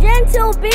Gentle B.